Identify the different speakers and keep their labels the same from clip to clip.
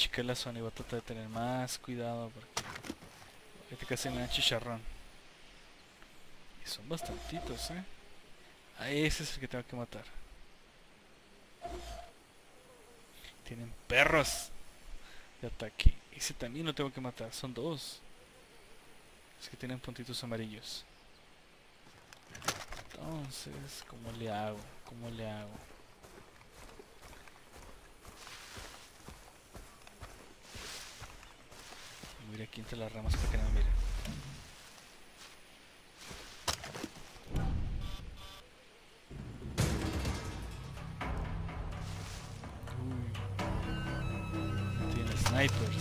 Speaker 1: chica la zona y voy a tratar de tener más cuidado porque este casi me da chicharrón. Y son bastantitos, eh. A ese es el que tengo que matar. Tienen perros de ataque. Ese también lo tengo que matar. Son dos. Es que tienen puntitos amarillos. Entonces, ¿cómo le hago? ¿Cómo le hago? Voy a ir aquí entre las ramas para que no me miren. Uy. Tiene snipers.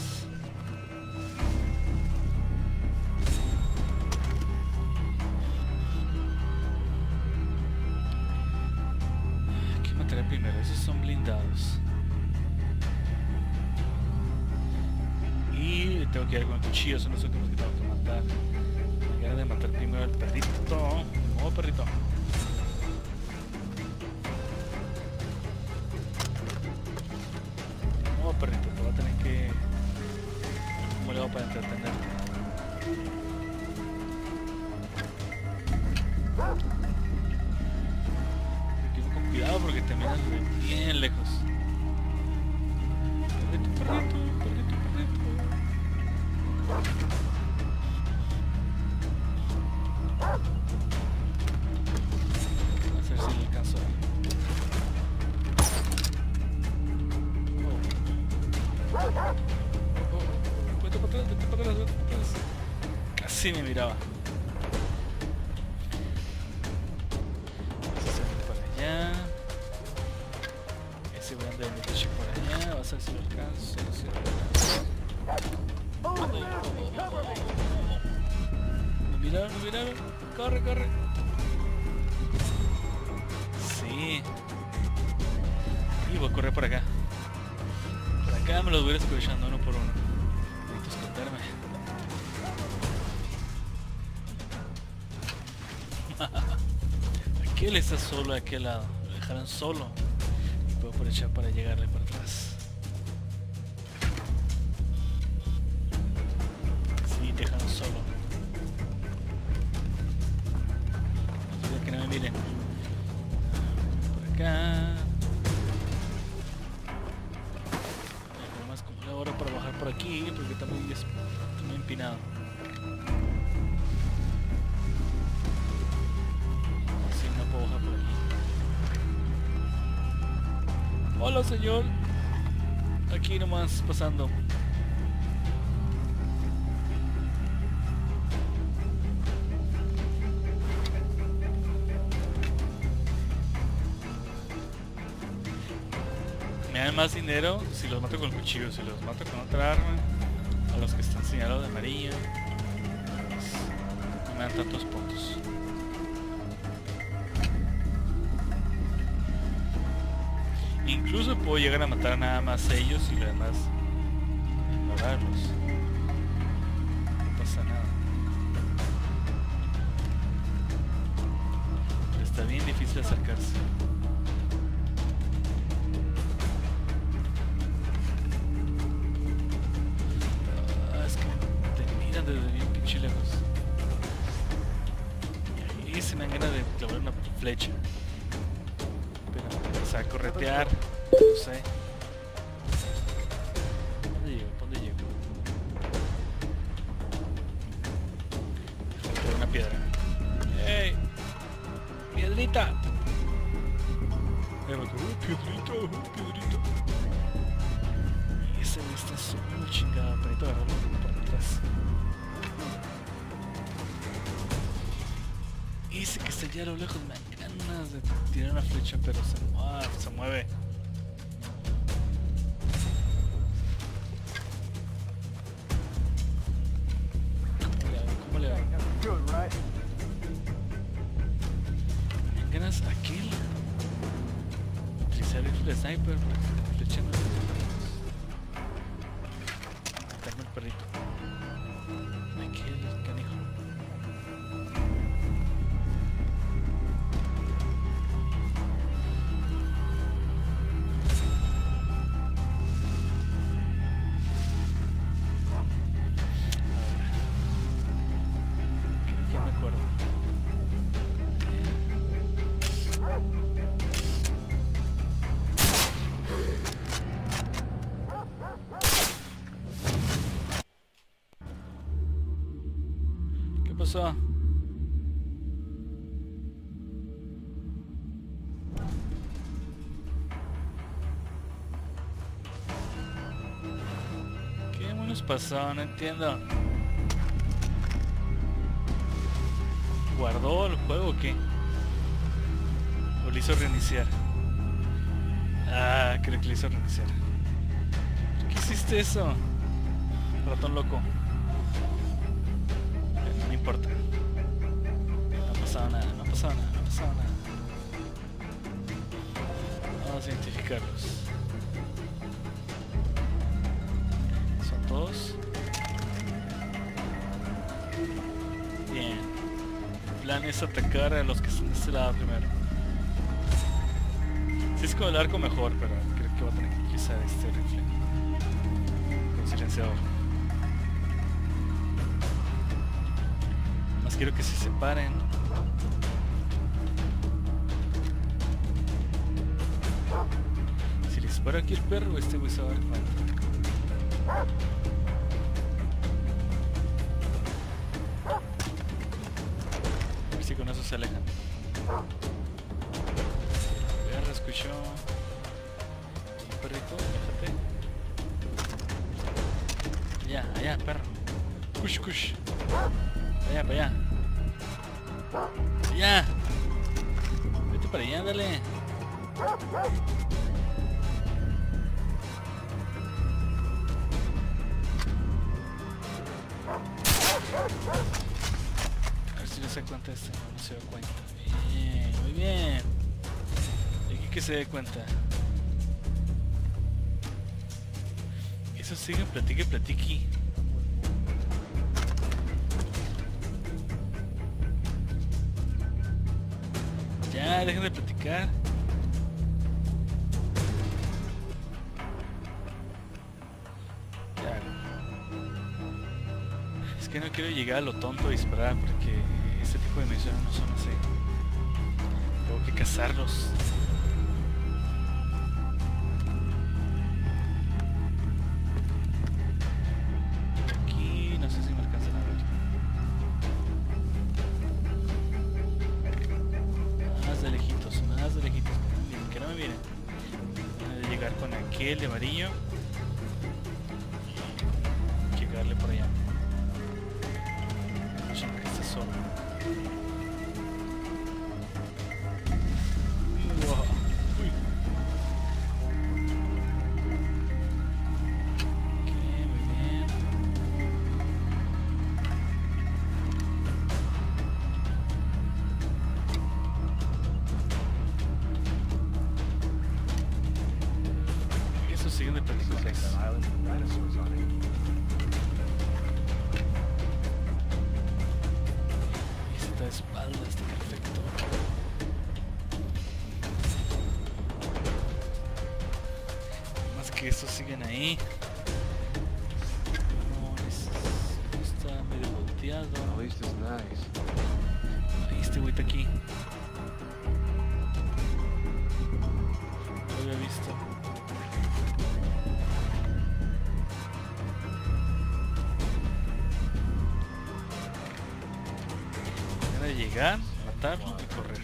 Speaker 1: Tengo que ir con el cuchillo, son los últimos que tengo que matar. Tengo de matar primero al perrito. Oh, perrito. Oh, perrito, te voy a tener que... ¿Cómo le hago para entretenerte? Ir con cuidado porque te miras de bien lejos. Casi me miraba. Ese se para allá. Ese voy a andar mi coche por allá. Vas a ver si lo alcanzo. Si lo alcanzo. Me miraron, me miraron. Corre, corre. Sí. Y voy a correr por acá. Por acá me los voy a ir escuchando uno por uno. Aquel está solo a aquel lado. Lo dejaron solo. Y puedo aprovechar para llegarle para atrás. Pasando. Me dan más dinero si los mato con el cuchillo, si los mato con otra arma. A los que están señalados de amarillo. pues, me dan tantos puntos. Incluso puedo llegar a matar nada más ellos y lo demás ignorarlos. No pasa nada. Pero está bien difícil acercarse. Ah, es que te miran desde bien pinche lejos. Y ahí se me dan ganas de clavar una flecha. Pero, o sea, corretear, no sé. ¿Dónde llego? ¿Dónde llego? Falta una piedra. ¡Ey! ¡Piedrita! Acuerdo, piedrita, oh, piedrita. Y ese está chingado, pero necesito agarrarlo por detrás. Ese que está allá a lo lejos me dan ganas de tirar una flecha, pero se, ah, se mueve. ¿Qué demonios pasó? No entiendo. ¿Guardó el juego o qué? ¿O le hizo reiniciar? Ah, creo que le hizo reiniciar. ¿Por qué hiciste eso? Ratón loco. Nada, no ha pasado nada, no ha pasado nada. Vamos a identificarlos. ¿Son todos? Bien. El plan es atacar a los que están de este lado primero. Si es con el arco mejor, pero creo que voy a tener que utilizar este rifle. Con silenciador. Más quiero que se separen. Disparo aquí el perro, este güey se va a dar cuenta. A ver si con eso se alejan. Perro, escuchó. Perrito, déjate. Allá, allá, perro. Cush, cush. Allá, para allá. Allá. Vete para allá, dale. Este. No, se da cuenta. Bien, muy bien. Y aquí que se dé cuenta. Eso sigue, platique, platique. Ya, dejen de platicar. Ya. Es que no quiero llegar a lo tonto a disparar tipo de no son así. Tengo que cazarlos. Aquí no sé si me alcanzan a ver. Más de lejitos, más de lejitos. Que no me miren. Voy a llegar con aquel de amarillo. Siguen de
Speaker 2: island with dinosaurs on it.
Speaker 1: Está perfecto. Más que estos siguen ahí. Llegar, matarlo y correr.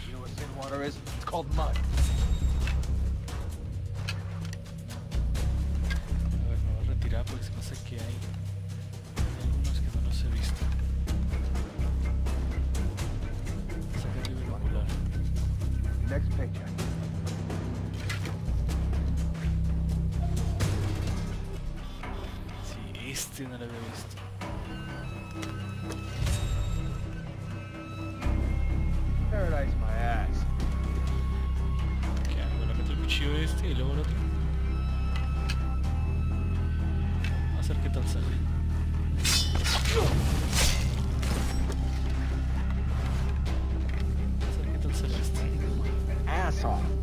Speaker 1: A ver, me voy a retirar porque se me hace que hay cuchillo este y luego el otro. A ver qué tal sale. A ver qué tal sale este.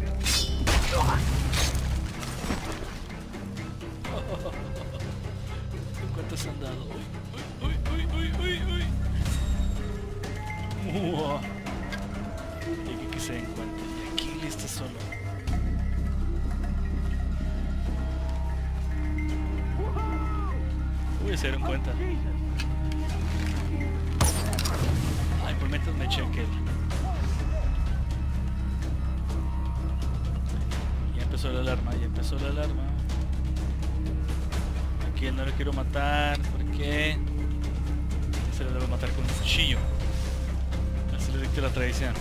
Speaker 1: Uy, se dieron cuenta. por mientras me eché aquel. Ya empezó la alarma, ya empezó la alarma. Aquí no lo quiero matar, ¿por qué? Se lo debo matar con un cuchillo. Así le dicta la tradición.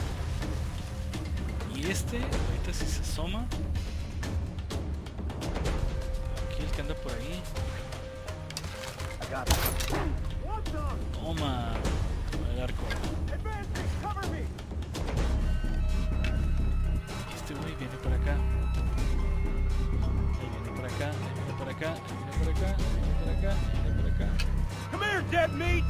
Speaker 1: Y este, ahorita si se asoma. Aquí el que anda por ahí. Toma. El arco. Y este güey viene para acá. Ahí viene para acá, ahí viene para acá, ahí viene para acá, ahí viene para acá, ahí viene para acá.
Speaker 2: Come here, dead meat!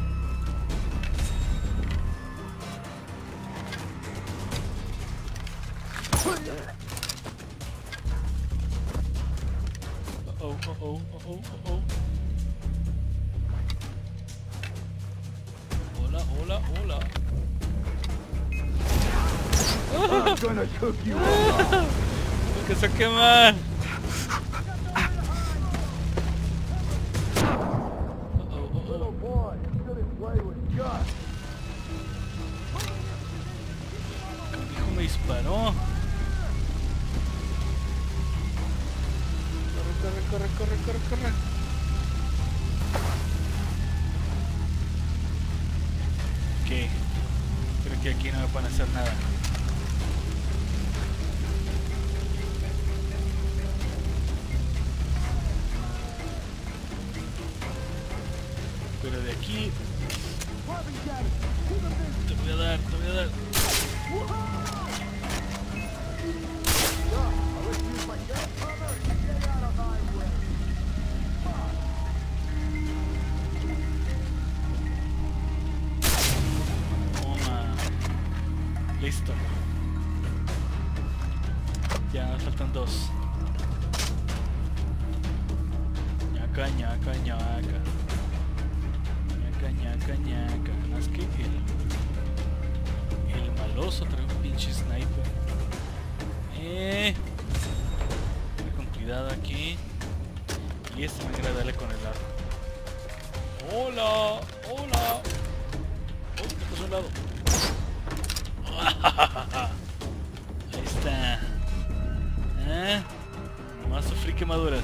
Speaker 1: Oh oh, oh oh, oh oh, oh oh.
Speaker 2: boy, shouldn't play with Gus.
Speaker 1: Hijo me disparó. Corre, corre, corre, corre, corre, corre. Ok. Creo que aquí no me pueden hacer nada. Pero de aquí te voy a dar, te voy a dar. Toma. Listo. Ya faltan dos. ñaca, ñaca, ñaca. Ñaca, ñaca. Más que el. El maloso trae un pinche sniper. Eh. Con cuidado aquí. Y este me agrada darle con el arco. Hola, hola. Oh, ¿qué pasó al lado? Ahí está. ¿Eh? Más sufrí quemaduras.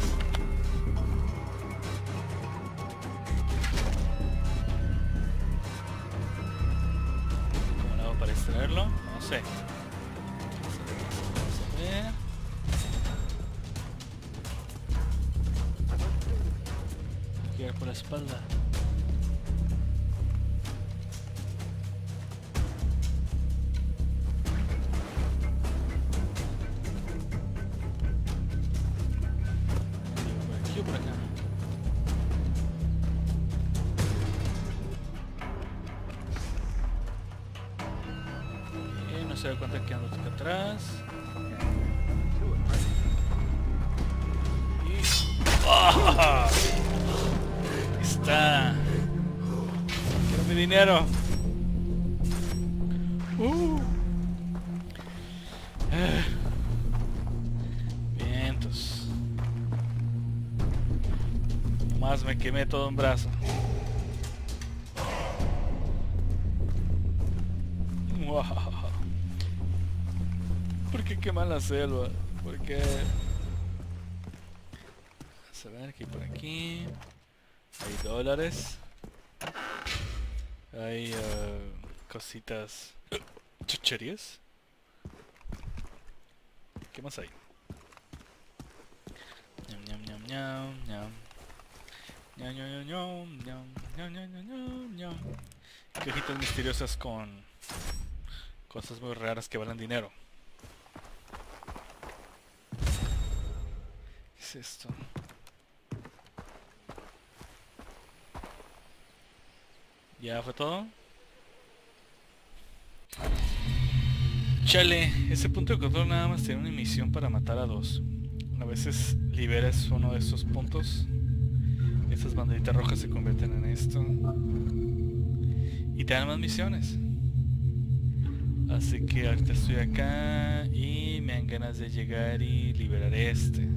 Speaker 1: golpear por la espalda. Uh. Vientos. Nomás me quemé todo un brazo. ¿Por qué queman la selva? ¿Por qué? Vamos a ver aquí por aquí. Hay dólares. Hay eh, cositas. ¿Chucherías? ¿Qué más hay? Ñam, ñam, ñam, ñam, Cajitas misteriosas con cosas muy raras que valen dinero. ¿Qué es esto? ¿Ya fue todo? Chale, ese punto de control nada más tiene una misión para matar a dos. A veces liberas uno de esos puntos. Esas banderitas rojas se convierten en esto. Y te dan más misiones. Así que ahorita estoy acá y me dan ganas de llegar y liberar este.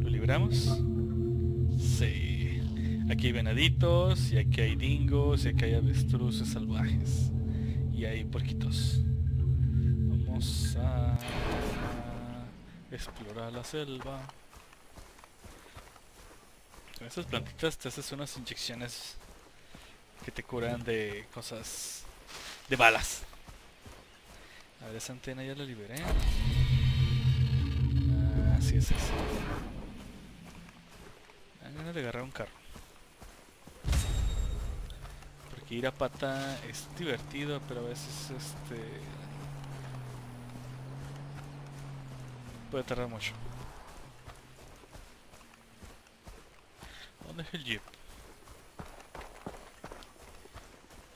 Speaker 1: ¿Lo liberamos? Sí. Aquí hay venaditos, y aquí hay dingos, y aquí hay avestruces salvajes. Y hay porquitos. Vamos a explorar la selva. Con estas plantitas te haces unas inyecciones que te curan de cosas... de balas. A ver, esa antena ya la liberé. Ah, sí es eso. Dan ganas de agarrar un carro. Porque ir a pata es divertido, pero a veces este... Puede tardar mucho. ¿Dónde es el jeep?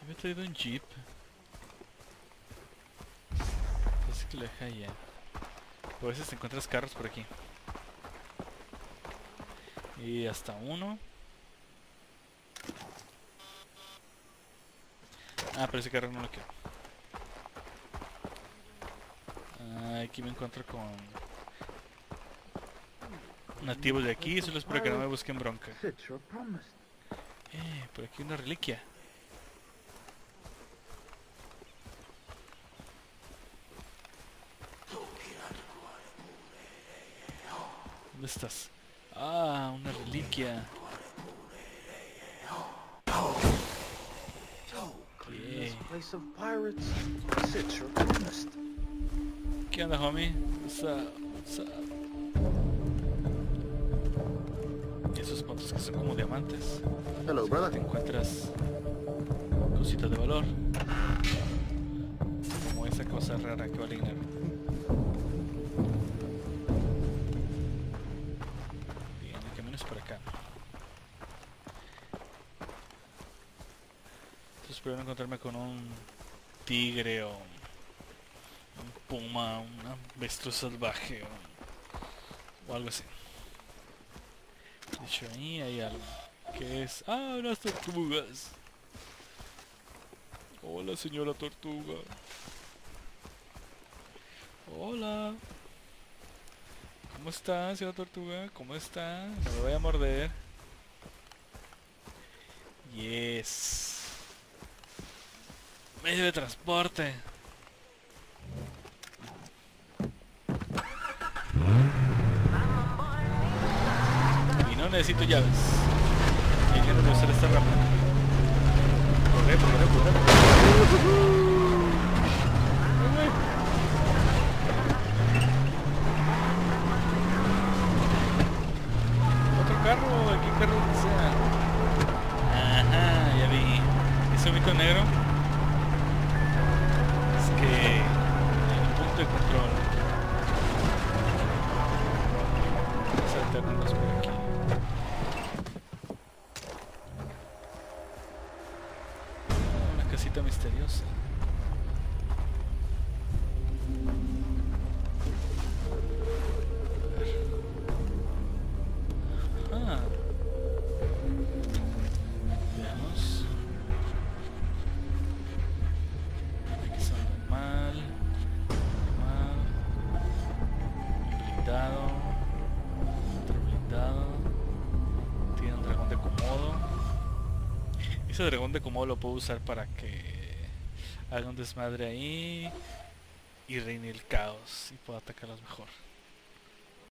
Speaker 1: Yo me he traído un jeep. Parece que lo dejé allá. A veces te encuentras carros por aquí. Y hasta uno. Ah, pero ese carro no lo quiero. Ah, aquí me encuentro con nativos de aquí, solo espero que no me busquen bronca. Eh, por aquí una reliquia. ¿Dónde estás? Ah, una reliquia. ¿Qué onda, homie? What's up? What's up? Y esos puntos que son como diamantes.
Speaker 2: Hello,
Speaker 1: Te encuentras cositas de valor. Como esa cosa rara que vale dinero. Encontrarme con un tigre o un puma, una avestruz salvaje o, algo así. De hecho ahí hay algo. que es? Ah, unas tortugas. Hola, señora tortuga. Hola. ¿Cómo está, señora tortuga? ¿Cómo está? Me voy a morder. Yes. Medio de transporte. Y no necesito llaves. Y hay de usar esta rama. Corre, corre, corre. Otro carro, aquí carro que sea. Ajá, ya vi. Ese bonito negro. Que el punto de control. Vamos a Ese dragón de Komodo lo puedo usar para que haga un desmadre ahí y reine el caos y pueda atacarlos mejor.